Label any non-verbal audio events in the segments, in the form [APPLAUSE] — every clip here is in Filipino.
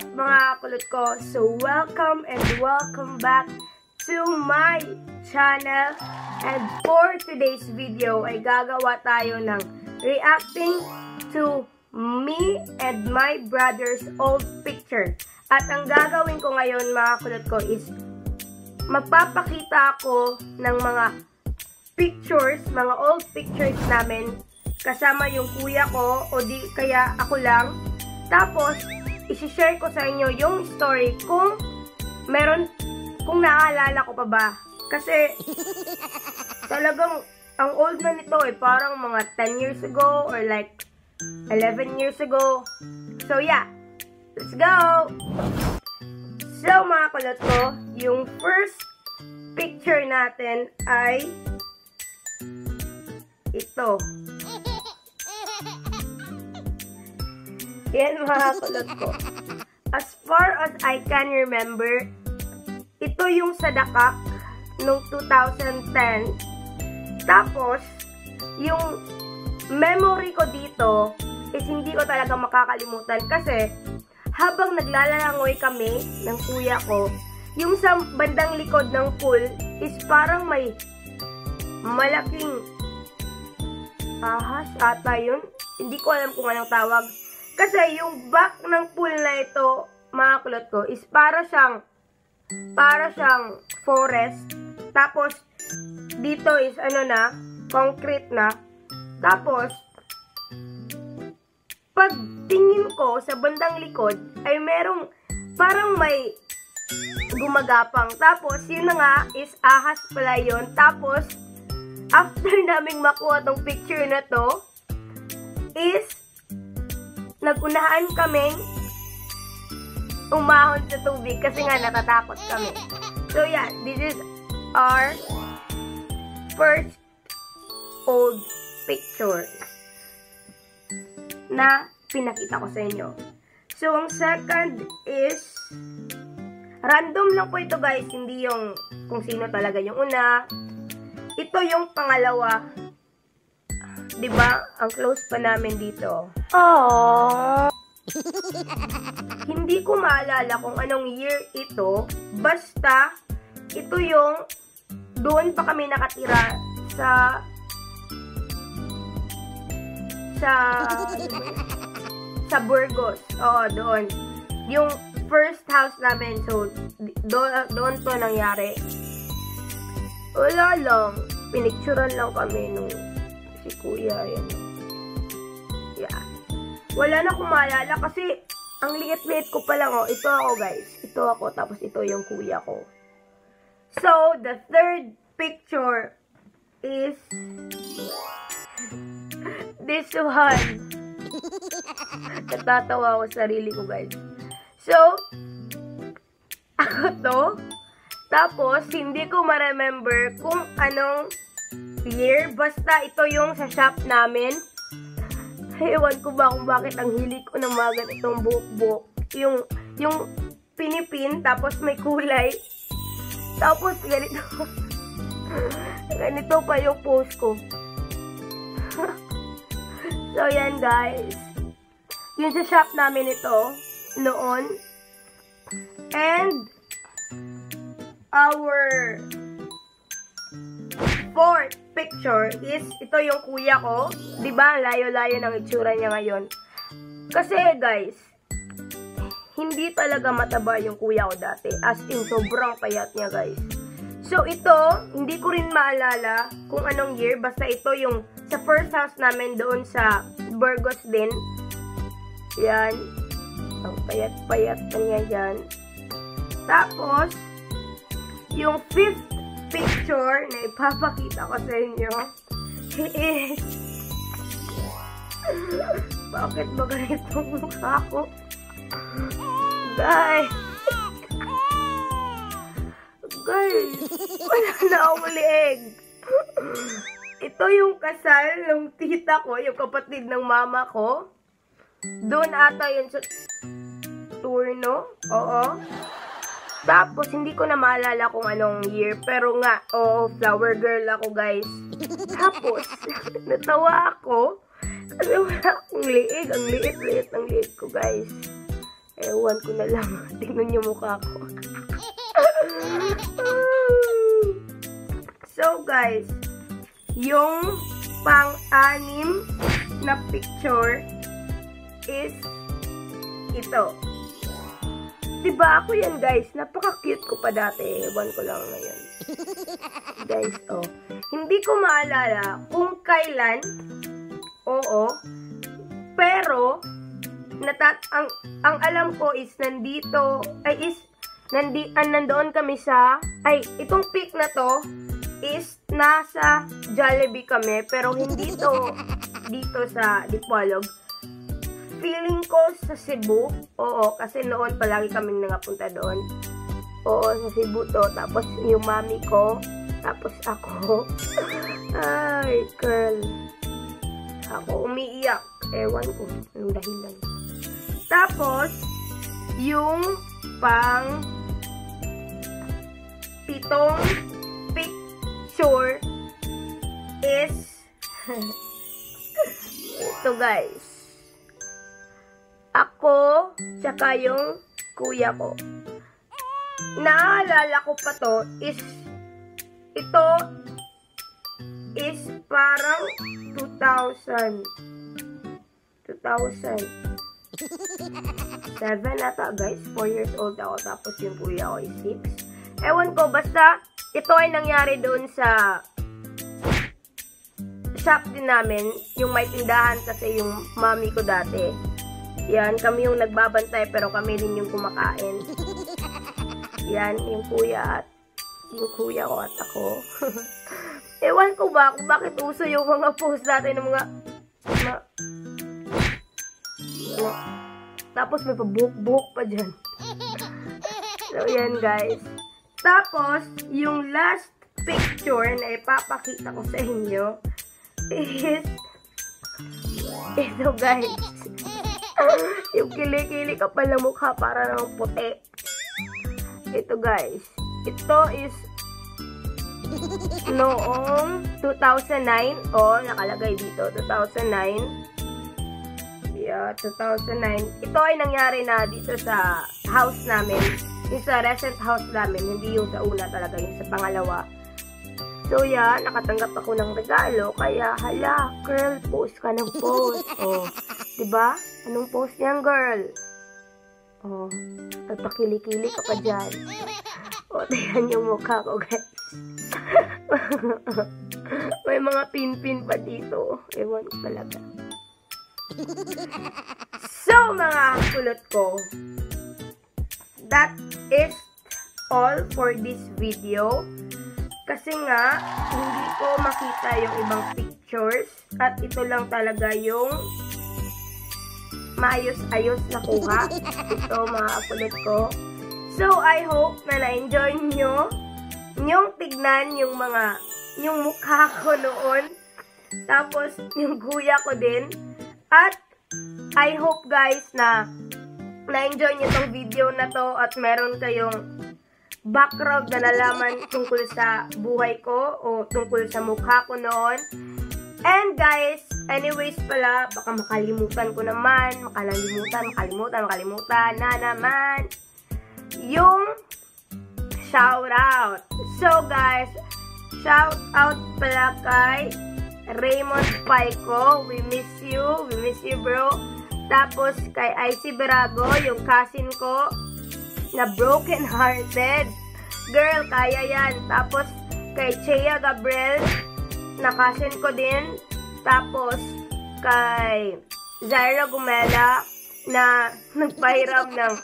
Up mga kulot ko? So, welcome and welcome back to my channel. And for today's video ay gagawa tayo ng reacting to me and my brother's old picture. At ang gagawin ko ngayon mga kulot ko is magpapakita ako ng mga pictures, mga old pictures namin kasama yung kuya ko o di kaya ako lang. Tapos, isi-share ko sa inyo yung story kung meron, kung naaalala ko pa ba. Kasi, talagang, ang old na nito eh, parang mga 10 years ago or like 11 years ago. So, yeah. Let's go! So, mga kulot ko, yung first picture natin ay ito. Yan mga kulot ko. As far as I can remember, ito yung sa Dakak noong 2010. Tapos, yung memory ko dito is hindi ko talaga makakalimutan kasi habang naglalangoy kami ng kuya ko, yung sa bandang likod ng pool is parang may malaking ahas ata yun. Hindi ko alam kung anong tawag. Kasi yung back ng pool na ito, mga kulot ko, is para siyang, para siyang forest. Tapos, dito is ano na, concrete na. Tapos, pag tingin ko sa bandang likod, ay merong, parang may gumagapang. Tapos, yun na nga, is ahas pala yun. Tapos, after [LAUGHS] naming makuha tong picture na to, is, nagunahan kaming umahon sa tubig kasi nga natatakot kami. So yeah, this is our first old picture na pinakita ko sa inyo. So ang second is random lang po ito guys, hindi yung kung sino talaga yung una. Ito yung pangalawa 'di ba? Ang close pa namin dito. Aww. Hindi ko maalala kung anong year ito. Basta, ito yung doon pa kami nakatira sa sa sa Burgos. Oo, doon. Yung first house namin. So, doon, doon to nangyari. Wala lang. Pinicturan lang kami nung si kuya. Yan. Yeah. Wala na maalala kasi ang liit-liit ko pa lang. Oh. Ito ako guys. Ito ako. Tapos ito yung kuya ko. So, the third picture is [LAUGHS] this one. [LAUGHS] Natatawa sa sarili ko guys. So, [LAUGHS] ako to. Tapos, hindi ko ma-remember kung anong year. Basta ito yung sa shop namin. Ewan ko ba kung bakit ang hilig ko ng mga ganitong buhok-buhok. Yung, yung pinipin, tapos may kulay. Tapos ganito. [LAUGHS] ganito pa yung post ko. [LAUGHS] so, yan guys. Yung sa shop namin ito, noon. And, our fourth picture is, ito yung kuya ko. ba diba, layo-layo ng itsura niya ngayon. Kasi, guys, hindi talaga mataba yung kuya ko dati. As in, sobrang payat niya, guys. So, ito, hindi ko rin maalala kung anong year. Basta ito yung sa first house namin doon sa Burgos din. Yan. Ang payat-payat niya dyan. Tapos, yung fifth picture na ipapakita ko sa inyo is bakit ba ganito mukha ko? Guys! Guys! Wala na akong lieg! Ito yung kasal ng tita ko, yung kapatid ng mama ko. Doon ata yun sa turno. Oo. Tapos, hindi ko na maalala kung anong year. Pero nga, oo, oh, flower girl ako, guys. Tapos, [LAUGHS] natawa ako. Kasi wala akong liig. Ang liit-liit ng liit ko, guys. Ewan ko na lang. [LAUGHS] Tingnan niyo mukha ko. [LAUGHS] so, guys, yung pang-anim na picture is ito. Diba ako yan, guys? Napaka-cute ko pa dati. Ewan ko lang ngayon. [LAUGHS] guys, oh. Hindi ko maalala kung kailan, oo, pero, natat ang, ang alam ko is nandito, ay is, nandi, an, nandoon kami sa, ay, itong pic na to, is nasa Jollibee kami, pero hindi to [LAUGHS] dito sa Dipolog. Feeling ko sa Cebu, oo, kasi noon palagi kami nangapunta doon. Oo, sa Cebu to. Tapos yung mami ko, tapos ako. [LAUGHS] Ay, girl. Ako umiiyak. Ewan ko, anong dahilan. Tapos, yung pang pitong picture is [LAUGHS] ito guys. Ako, tsaka yung kuya ko. Naalala ko pa to is ito is parang 2000 2000 7 ata guys. 4 years old ako tapos yung kuya ko is 6 ewan ko basta ito ay nangyari doon sa shop din namin yung may tindahan kasi yung mami ko dati yan kami yung nagbabantay pero kami din yung kumakain [LAUGHS] yan yung kuya at yung kuya ko at ako [LAUGHS] ewan ko ba kung bakit uso yung mga post natin ng mga, mga tapos may pabuhok-buhok pa dyan. [LAUGHS] so, yan guys. Tapos, yung last picture na ipapakita ko sa inyo is ito guys. [LAUGHS] yung kilikili ka pala mukha para ng puti. Ito guys. Ito is noong 2009. O, oh, nakalagay dito. 2009 yeah, 2009. Ito ay nangyari na dito sa house namin. Yung sa recent house namin, hindi yung sa una talaga, yung sa pangalawa. So, yeah, nakatanggap ako ng regalo. Kaya, hala, girl, post ka ng post. Oh, diba? Anong post niyan, girl? Oh, nagpakili-kili ka pa dyan. Oh, tingnan yung mukha ko, guys. [LAUGHS] May mga pin-pin pa dito. Ewan ko talaga. So, mga kulot ko, that is all for this video. Kasi nga, hindi ko makita yung ibang pictures. At ito lang talaga yung maayos-ayos na kuha. Ito, mga kulot ko. So, I hope na na-enjoy nyo yung tignan yung mga yung mukha ko noon. Tapos, yung kuya ko din. At I hope guys na na-enjoy niyo tong video na to at meron kayong background na nalaman tungkol sa buhay ko o tungkol sa mukha ko noon. And guys, anyways pala, baka makalimutan ko naman, makalimutan, makalimutan, makalimutan na naman yung shout out. So guys, shout out pala kay Raymond Paiko, we miss you. We miss you, bro. Tapos, kay Icy Berago, yung cousin ko, na broken hearted. Girl, kaya yan. Tapos, kay Chea Gabriel, na cousin ko din. Tapos, kay Zaira Gumela, na nagpahiram ng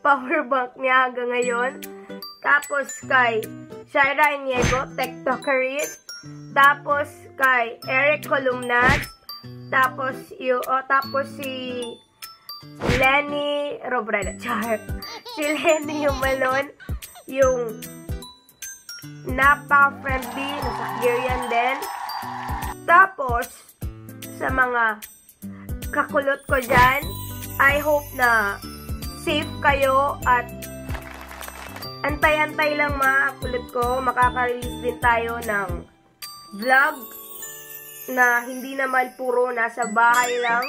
power bank niya hanggang ngayon. Tapos, kay Shaira Iniego, TikTokerist. Tapos, kay Eric Columnas. Tapos, yung, oh, tapos si Lenny Robreda. [LAUGHS] Char. Si Lenny yung malon. Yung napaka-friendly. Nasa Hungarian din. Tapos, sa mga kakulot ko dyan, I hope na safe kayo at antay-antay lang mga kulot ko. Makaka-release din tayo ng vlog na hindi naman puro nasa bahay lang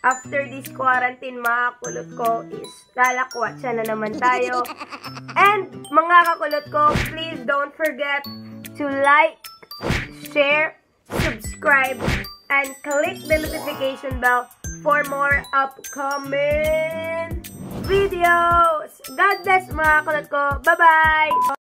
after this quarantine, mga kulot ko, is lalakwatsa na naman tayo. And, mga kakulot ko, please don't forget to like, share, subscribe, and click the notification bell for more upcoming videos. God bless mga kulot ko. Bye-bye!